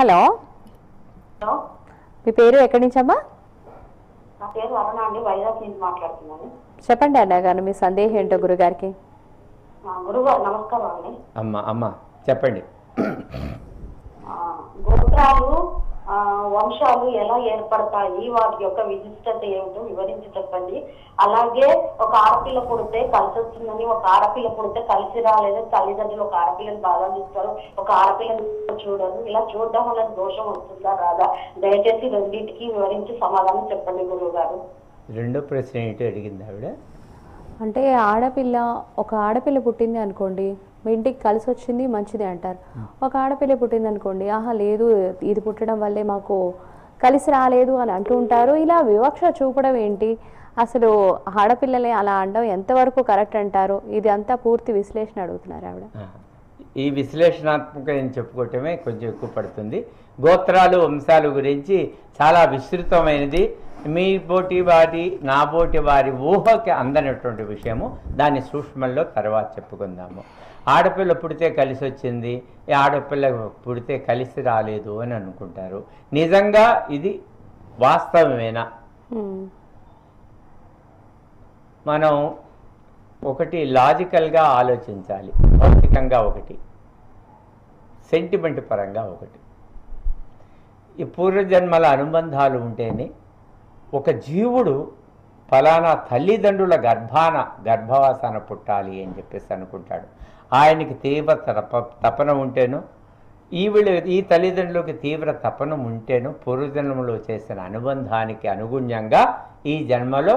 Hello. Hello. మీ పేరు ఎక్కడి నుంచమ్మా నా పేరు వరణ అండి వైజాగ్ నుంచి మాట్లాడుతున్నాను. చెప్పండి అన్నగారు మీ సందేహం ఏంటో గురుగారికి? ఆ, గురుగారు నమస్కారం అండి. అమ్మ అమ్మ చెప్పండి. ఆ, గోత్రాలు వంశాలు ఎలా ఏర్పడతాయి వాటి యొక్క విశిష్టత ఏమిటో వివరించి చెప్పండి. అలాగే ఒక ఆడపిల్ల పుడితే కలిసి వస్తుందని ఒక ఆడపిల్ల పుడితే కలిసి రాలేదు తల్లిదండ్రులు ఒక ఆడపిల్లని బాగా చూస్తారు ఒక ఆడపిల్లని చూడరు ఇలా చూడడం వల్ల దోషం వస్తుందా రాదా? దయచేసి రెండింటికి వివరించి సమాధానం చెప్పండి గురువు గారు రెండో ప్రశ్న ఏంటో అడిగింది ఆవిడ? అంటే ఆడపిల్ల ఒక ఆడపిల్ల పుట్టింది అనుకోండి మీ ఇంటికి కలిసి వచ్చింది మంచిది అంటారు. ఒక ఆడపిల్ల పుట్టింది అనుకోండి ఆహా లేదు ఇది పుట్టడం వల్లే మాకు కలిసి రాలేదు అని అంటూ ఉంటారు. ఇలా వివక్ష చూపడం ఏంటి? అసలు ఆడపిల్లలే అలా అనడం ఎంతవరకు కరెక్ట్ అంటారు? ఇది అంతా పూర్తి విశ్లేషణ అడుగుతున్నారు ఆవిడ. ఈ విశ్లేషణాత్మక నేను చెప్పుకోవటమే కొంచెం ఎక్కువ పడుతుంది. గోత్రాలు వంశాలు గురించి చాలా విస్తృతమైనది. మీ పోటీ వారి నా పోటీ వారి ఊహకి అందనటువంటి విషయము. దాన్ని సూక్ష్మంలో తర్వాత చెప్పుకుందాము. ఆడపిల్ల పుడితే కలిసి వచ్చింది ఈ ఆడపిల్ల పుడితే కలిసి రాలేదు అని అనుకుంటారు. నిజంగా ఇది వాస్తవమేనా? మనం ఒకటి లాజికల్గా ఆలోచించాలి. భౌతికంగా ఒకటి. సెంటిమెంట్ పరంగా ఒకటి. ఈ పూర్వజన్మల అనుబంధాలు ఉంటేనే ఒక జీవుడు ఫలానా తల్లిదండ్రుల గర్భాన గర్భవాసాన పుట్టాలి అని చెప్పేసి అనుకుంటాడు. ఆయనకి తీవ్ర తప తపన ఉంటేను ఈవిడ ఈ తల్లిదండ్రులకి తీవ్ర తపన ఉంటేను పూర్వజన్మలో చేసిన అనుబంధానికి అనుగుణ్యంగా ఈ జన్మలో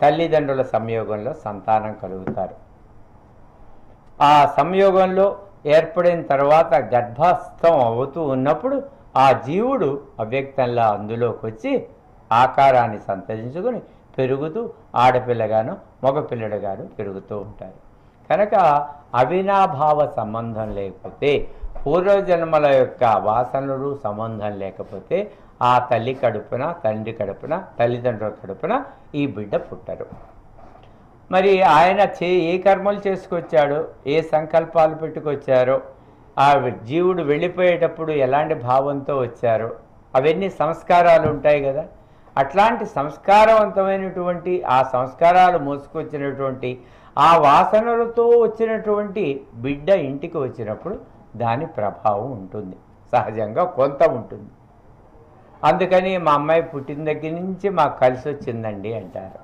తల్లిదండ్రుల సంయోగంలో సంతానం కలుగుతారు. ఆ సంయోగంలో ఏర్పడిన తర్వాత గర్భస్థం అవుతూ ఉన్నప్పుడు ఆ జీవుడు అవ్యక్తంలా అందులోకి వచ్చి ఆకారాన్ని సంతరించుకొని పెరుగుతూ ఆడపిల్లగాను మగపిల్లడుగాను పెరుగుతూ ఉంటారు. కనుక అవినాభావ సంబంధం లేకపోతే పూర్వజన్మల యొక్క వాసనలు సంబంధం లేకపోతే ఆ తల్లి కడుపున తండ్రి కడుపున తల్లిదండ్రుల కడుపున ఈ బిడ్డ పుట్టరు. మరి ఆయన చే ఏ కర్మలు చేసుకొచ్చాడో? ఏ సంకల్పాలు పెట్టుకొచ్చారో? ఆ జీవుడు వెళ్ళిపోయేటప్పుడు ఎలాంటి భావంతో వచ్చారో? అవన్నీ సంస్కారాలు ఉంటాయి కదా. అట్లాంటి సంస్కారవంతమైనటువంటి ఆ సంస్కారాలు మోసుకొచ్చినటువంటి ఆ వాసనలతో వచ్చినటువంటి బిడ్డ ఇంటికి వచ్చినప్పుడు దాని ప్రభావం ఉంటుంది. సహజంగా కొంత ఉంటుంది. అందుకని మా అమ్మాయి పుట్టిన దగ్గర నుంచి మాకు కలిసి వచ్చిందండి అంటారు.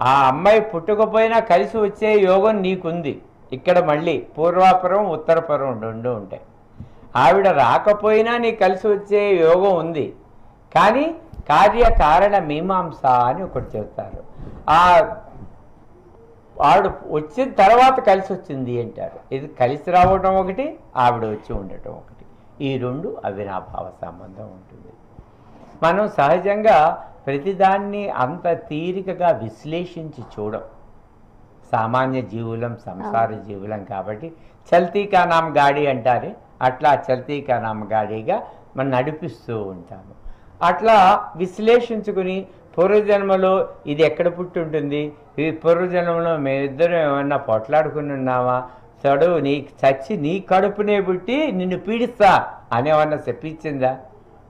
ఆ అమ్మాయి పుట్టకపోయినా కలిసి వచ్చే యోగం నీకుంది. ఇక్కడ మళ్ళీ పూర్వాపురం ఉత్తరపురం రెండు ఉంటాయి. ఆవిడ రాకపోయినా నీకు కలిసి వచ్చే యోగం ఉంది. కానీ కార్యకారణ మీమాంస అని ఒకటి చెప్తారు ఆ ఆవిడ వచ్చిన తర్వాత కలిసి వచ్చింది అంటారు. ఇది కలిసి రావడం ఒకటి ఆవిడ వచ్చి ఉండటం ఒకటి. ఈ రెండు అవినాభావ సంబంధం ఉంటుంది. మనం సహజంగా ప్రతిదాన్ని అంత తీరికగా విశ్లేషించి చూడం. సామాన్య జీవులం సంసార జీవులం కాబట్టి చల్తీ కా నామ్ గాడి అంటారే. అట్లా చల్తీ కా నామ్ గాడిగా మనం నడిపిస్తూ ఉంటాము. అట్లా విశ్లేషించుకుని పూర్వజన్మలో ఇది ఎక్కడ పుట్టి ఉంటుంది? ఈ పూర్వజన్మలో మేమిద్దరం ఏమన్నా పొట్లాడుకుని ఉన్నామా? చడువు నీ చచ్చి నీ కడుపునే పుట్టి నిన్ను పీడిస్తా అనేమన్నా చెప్పించిందా?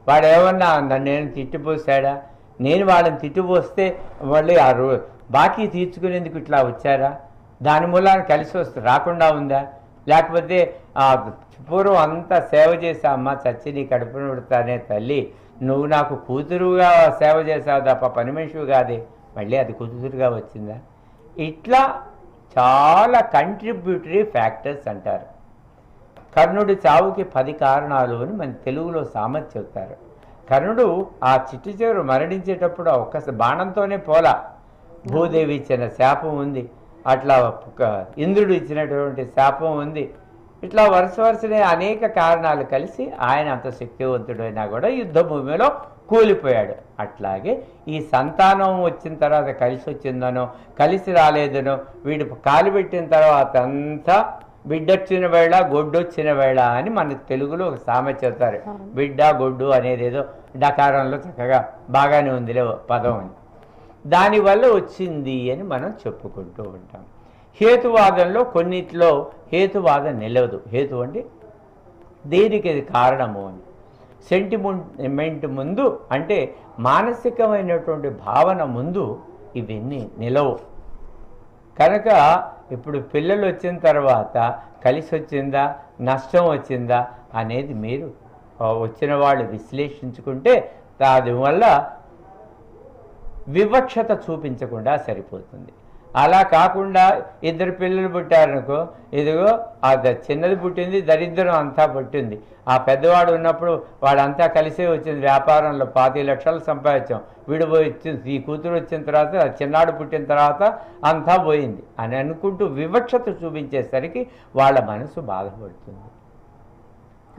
వాడు ఏమన్నా నన్ను నేను తిట్టిపోసాడా? నేను వాళ్ళని తిట్టిపోస్తే మళ్ళీ ఆ రో బాకీ తీర్చుకునేందుకు ఇట్లా వచ్చారా? దాని మూలాన కలిసి వస్తే రాకుండా ఉందా? లేకపోతే పూర్వం అంతా సేవ చేసా అమ్మ చచ్చి నీ కడుపున పెడతానే తల్లి నువ్వు నాకు కూతురుగా సేవ చేసావు తప్ప పని మనిషివి కాదే. మళ్ళీ అది కూతురుగా వచ్చిందా? ఇట్లా చాలా కంట్రిబ్యూటరీ ఫ్యాక్టర్స్ అంటారు. కర్ణుడి చావుకి పది కారణాలు అని మన తెలుగులో సామెత చెప్తారు కర్ణుడు ఆ చిట్టు చివరు మరణించేటప్పుడు ఆ ఒక్క బాణంతోనే పోలా. భూదేవి ఇచ్చిన శాపం ఉంది. అట్లా ఇంద్రుడు ఇచ్చినటువంటి శాపం ఉంది. ఇట్లా వరుస వరుసనే అనేక కారణాలు కలిసి ఆయన అంత శక్తివంతుడు అయినా కూడా యుద్ధ భూమిలో కూలిపోయాడు. అట్లాగే ఈ సంతానం వచ్చిన తర్వాత కలిసి వచ్చిందనో కలిసి రాలేదనో వీడు కాలు పెట్టిన తర్వాత అంతా బిడ్డొచ్చిన వేళ గొడ్డొచ్చిన వేళ అని మనకు తెలుగులో ఒక సామెత చెప్తారు బిడ్డ గొడ్డు అనేది ఏదో డకారంలో చక్కగా బాగానే ఉందిలే పదం అని. దానివల్ల వచ్చింది అని మనం చెప్పుకుంటూ ఉంటాం. హేతువాదంలో కొన్నిట్లో హేతువాదం నిలవదు. హేతు అంటే దేనికి ఇది కారణము అని. సెంటిమెంట్ ముందు అంటే మానసికమైనటువంటి భావన ముందు ఇవన్నీ నిలవు. కనుక ఇప్పుడు పిల్లలు వచ్చిన తర్వాత కలిసి వచ్చిందా నష్టం వచ్చిందా అనేది మీరు వచ్చిన వాళ్ళు విశ్లేషించుకుంటే దానివల్ల వివక్షత చూపించకుండా సరిపోతుంది. అలా కాకుండా ఇద్దరు పిల్లలు పుట్టారనుకో ఇదిగో ఆ చిన్నది పుట్టింది దరిద్రం అంతా పుట్టింది. ఆ పెద్దవాడు ఉన్నప్పుడు వాడంతా కలిసే వచ్చింది వ్యాపారంలో పాతి లక్షలు సంపాదించాం. వీడు పోయి ఈ కూతురు వచ్చిన తర్వాత చిన్నాడు పుట్టిన తర్వాత అంతా పోయింది. అని అనుకుంటూ వివక్షత చూపించేసరికి వాళ్ళ మనసు బాధపడుతుంది.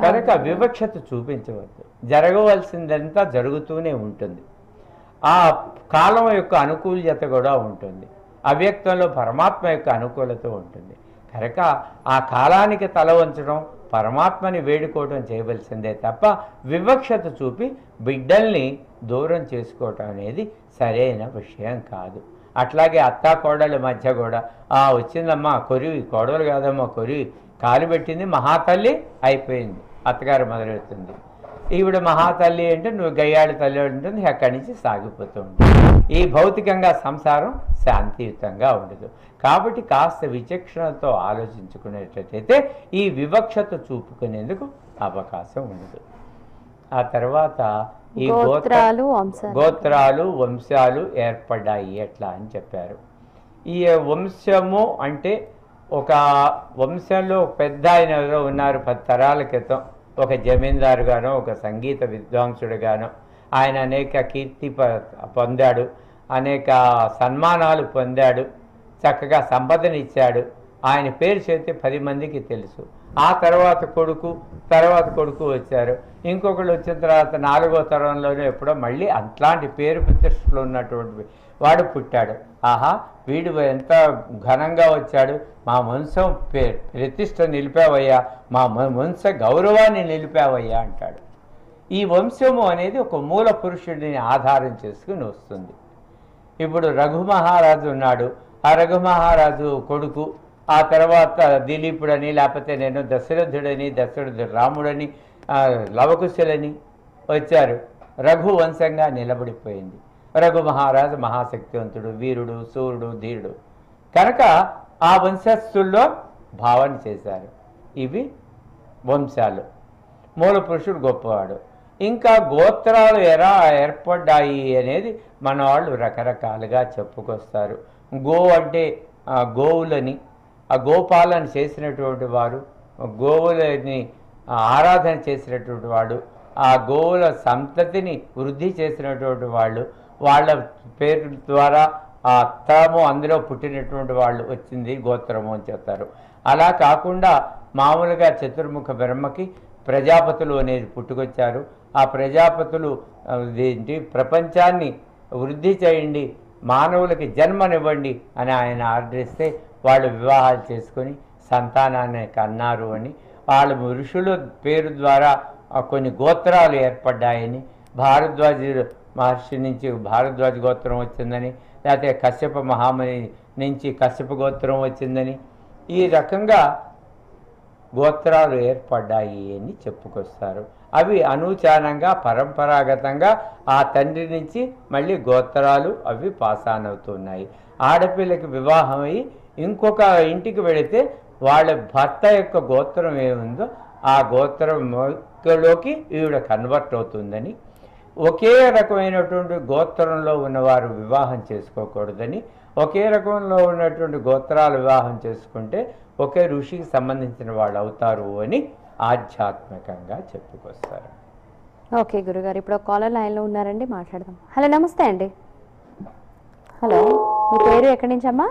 కనుక వివక్షత చూపించవద్దు. జరగవలసిందంతా జరుగుతూనే ఉంటుంది. ఆ కాలం యొక్క అనుకూల్యత కూడా ఉంటుంది. అవ్యక్తంలో పరమాత్మ యొక్క అనుకూలత ఉంటుంది. కనుక ఆ కాలానికి తల వంచడం పరమాత్మని వేడుకోవడం చేయవలసిందే తప్ప వివక్షత చూపి బిడ్డల్ని దూరం చేసుకోవటం అనేది సరైన విషయం కాదు. అట్లాగే అత్తా కోడల మధ్య కూడా ఆ వచ్చిందమ్మా కొరివి కోడలు కాదమ్మా కొరివి కాలు పెట్టింది మహాతల్లి అయిపోయింది. అత్తగారు మొదలెడుతుంది ఈవిడ మహాతల్లి అంటే నువ్వు గయ్యాడి తల్లి ఉంటుంది అక్కడి నుంచి సాగిపోతూ ఉంటుంది. ఈ భౌతికంగా సంసారం శాంతియుతంగా ఉండదు. కాబట్టి కాస్త విచక్షణతో ఆలోచించుకునేటట్టయితే ఈ వివక్షత చూపుకునేందుకు అవకాశం ఉండదు. ఆ తర్వాత ఈ గోత్ర గోత్రాలు గోత్రాలు వంశాలు ఏర్పడ్డాయి ఎట్లా అని చెప్పారు. ఈ వంశము అంటే ఒక వంశంలో పెద్ద ఆయన ఉన్నారు పది తరాల క్రితం. ఒక జమీందారుగానో ఒక సంగీత విద్వాంసుడుగానో ఆయన అనేక కీర్తి ప- పొందాడు అనేక సన్మానాలు పొందాడు చక్కగా సంపదనిచ్చాడు. ఆయన పేరు చేస్తే పది మందికి తెలుసు. ఆ తర్వాత కొడుకు తర్వాత కొడుకు వచ్చారు. ఇంకొకళ్ళు వచ్చిన తర్వాత నాలుగో తరంలోనే ఎప్పుడో మళ్ళీ అట్లాంటి పేరు ప్రతిష్టలు ఉన్నటువంటి వాడు పుట్టాడు. ఆహా వీడు ఎంత ఘనంగా వచ్చాడు. మా వంశం పే ప్రతిష్ట నిలిపావయ్యా. మా వంశ గౌరవాన్ని నిలిపావయ్యా అంటాడు. ఈ వంశము అనేది ఒక మూల పురుషుడిని ఆధారం చేసుకుని వస్తుంది. ఇప్పుడు రఘు మహారాజు ఉన్నాడు. ఆ రఘు మహారాజు కొడుకు ఆ తర్వాత దిలీపుడని లేకపోతే నేను దశరథుడని దశరథుడు రాముడని లవకుశులని వచ్చారు. రఘువంశంగా నిలబడిపోయింది. రఘు మహారాజు మహాశక్తివంతుడు వీరుడు సూర్యుడు ధీరుడు. కనుక ఆ వంశస్థుల్లో భావన చేశారు. ఇవి వంశాలు. మూల పురుషుడు గొప్పవాడు. ఇంకా గోత్రాలు ఎలా ఏర్పడ్డాయి అనేది మన వాళ్ళు రకరకాలుగా చెప్పుకొస్తారు. గో అంటే గోవులని ఆ గోపాలన చేసినటువంటి వారు గోవులని ఆరాధన చేసినటువంటి వాడు ఆ గోవుల సంతతిని వృద్ధి చేసినటువంటి వాళ్ళు వాళ్ళ పేరు ద్వారా ఆ తరము అందులో పుట్టినటువంటి వాళ్ళు వచ్చింది గోత్రము అని చెప్తారు. అలా కాకుండా మామూలుగా చతుర్ముఖ బ్రహ్మకి ప్రజాపతులు అనేది పుట్టుకొచ్చారు. ఆ ప్రజాపతులు ఏంటి ప్రపంచాన్ని వృద్ధి చేయండి మానవులకి జన్మనివ్వండి అని ఆయన ఆర్డర్ ఇస్తే వాళ్ళు వివాహాలు చేసుకొని సంతానాన్ని కన్నారు అని. వాళ్ళ ఋషుల పేరు ద్వారా కొన్ని గోత్రాలు ఏర్పడ్డాయని. భారద్వాజ మహర్షి నుంచి భారద్వాజ గోత్రం వచ్చిందని లేకపోతే కశ్యప మహాముని నుంచి కశ్యప గోత్రం వచ్చిందని. ఈ రకంగా గోత్రాలు ఏర్పడ్డాయి అని చెప్పుకొస్తారు. అవి అనూచానంగా పరంపరాగతంగా ఆ తండ్రి నుంచి మళ్ళీ గోత్రాలు అవి పాసానవుతున్నాయి. ఆడపిల్లకి వివాహమై ఇంకొక ఇంటికి వెళితే వాళ్ళ భర్త యొక్క గోత్రం ఏముందో ఆ గోత్రంలోకి ఈవిడ కన్వర్ట్ అవుతుందని ఒకే రకమైనటువంటి గోత్రంలో ఉన్నవారు వివాహం చేసుకోకూడదని ఒకే రకంలో ఉన్నటువంటి గోత్రాలు వివాహం చేసుకుంటే ఒకే ఋషికి సంబంధించిన వాళ్ళు అవుతారు అని ఆధ్యాత్మికంగా చెప్పుకొస్తారు. ఓకే గురుగారు ఇప్పుడు కాలర్ లైన్లో ఉన్నారండి మాట్లాడదాం. హలో నమస్తే అండి. హలో మీ పేరు ఎక్కడి నుంచమ్మా?